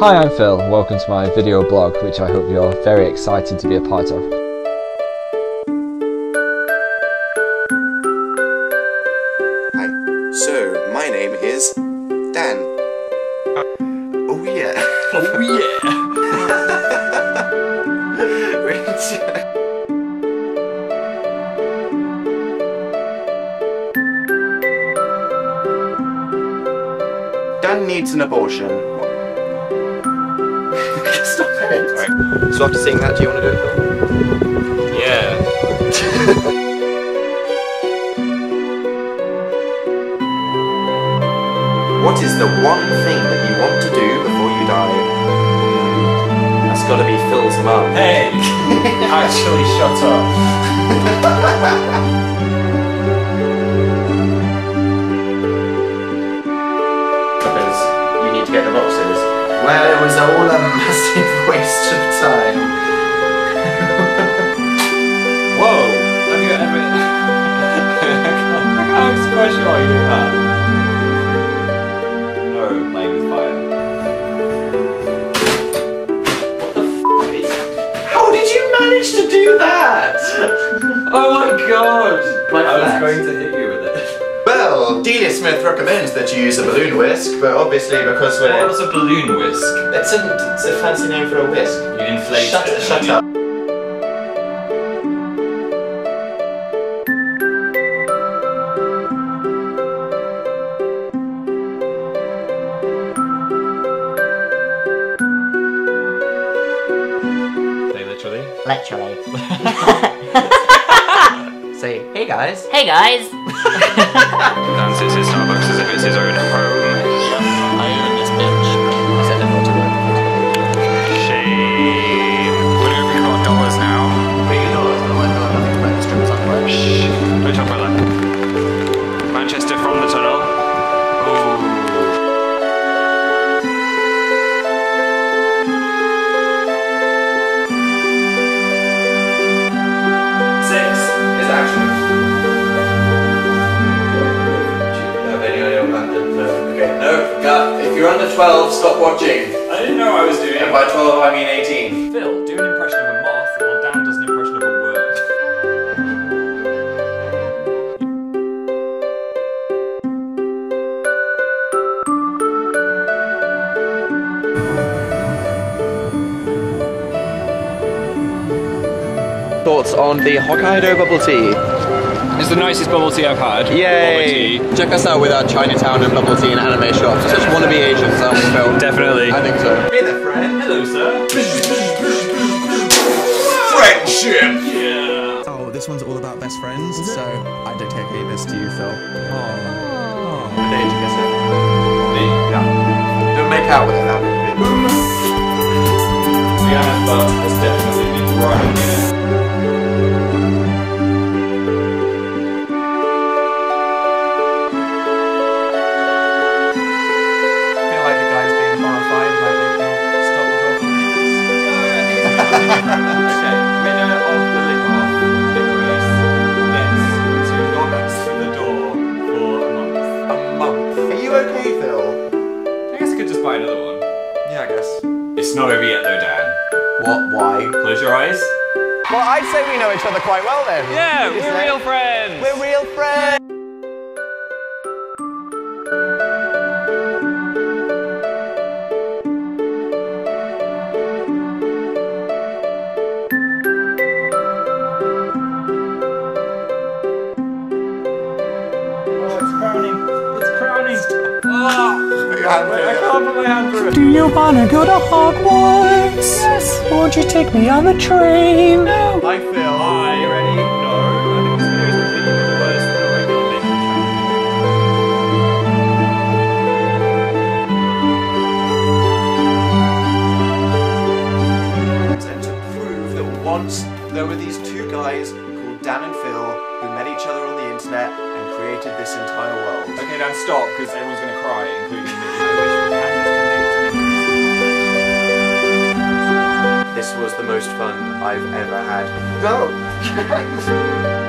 Hi, I'm Phil. Welcome to my video blog, which I hope you're very excited to be a part of. Hi. So, my name is Dan. oh yeah. Oh yeah! Which- Dan needs an abortion. Right. So after seeing that, do you want to do it, Phil? Yeah. What is the one thing that you want to do before you die? That's gotta be Phil's mum. Hey! Actually, shut up. No, playing with fire. What the f? How did you manage to do that? Oh my god! My I was going to hit you with it. Well, Delia Smith recommends that you use a balloon whisk, but obviously because we're... What was a balloon whisk? It's a, it's a fancy name for a whisk. You inflate Shut, it. shut up. Literally. Literally. Say, hey guys. Hey guys! Dan sits at Starbucks as if it's his own 12, stop watching. I didn't know what I was doing. And by 12, I mean 18. Phil, do an impression of a moth while Dan does an impression of a word. Thoughts on the Hokkaido bubble tea? It's the nicest bubble tea I've had. Yay! Check us out with our Chinatown and bubble tea and anime shops. Such wannabe Asians, aren't we, Phil? Definitely. I think so. Hey there, friend. Hello, sir. Friendship. Yeah. Oh, this one's all about best friends, so I dedicate this to you, Phil. Oh. oh. What day did it? Me? Yeah. Don't make out with it, that would be Yeah, but it's definitely been right here. Guess I could just buy another one. Yeah, I guess. It's not over yet though, Dan. What? Why? Close your eyes. Well, I'd say we know each other quite well then. Yeah, we're real friends. We're real friends. Oh, it's crowning. It's crowning. Oh, Put your hand wait, I it. can't put my hand through it. Do you wanna go to Hogwarts? Yes. Won't you take me on the train? No. Hi, Phil. Are you ready? No. I think this video is completely worse than a regular baking. And to prove that once there were these two guys Dan and Phil who met each other on the internet and created this entire world. Okay, Dan, stop, because everyone's going to cry, including me. I wish we had just to make This was the most fun I've ever had. Go!